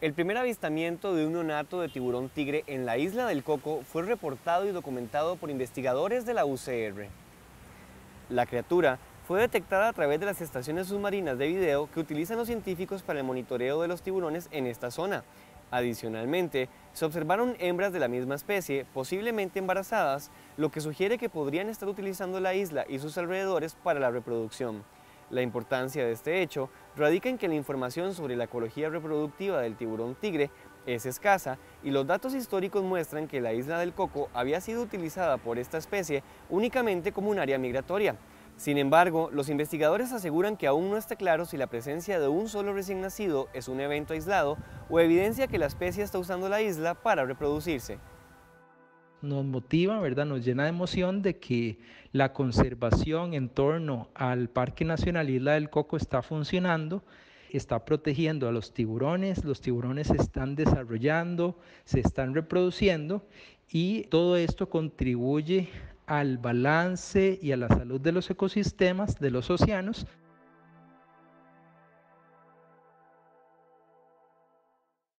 El primer avistamiento de un neonato de tiburón tigre en la isla del Coco fue reportado y documentado por investigadores de la UCR. La criatura fue detectada a través de las estaciones submarinas de video que utilizan los científicos para el monitoreo de los tiburones en esta zona. Adicionalmente, se observaron hembras de la misma especie, posiblemente embarazadas, lo que sugiere que podrían estar utilizando la isla y sus alrededores para la reproducción. La importancia de este hecho radica en que la información sobre la ecología reproductiva del tiburón tigre es escasa y los datos históricos muestran que la isla del Coco había sido utilizada por esta especie únicamente como un área migratoria. Sin embargo, los investigadores aseguran que aún no está claro si la presencia de un solo recién nacido es un evento aislado o evidencia que la especie está usando la isla para reproducirse nos motiva, ¿verdad? Nos llena de emoción de que la conservación en torno al Parque Nacional Isla del Coco está funcionando, está protegiendo a los tiburones, los tiburones se están desarrollando, se están reproduciendo y todo esto contribuye al balance y a la salud de los ecosistemas de los océanos.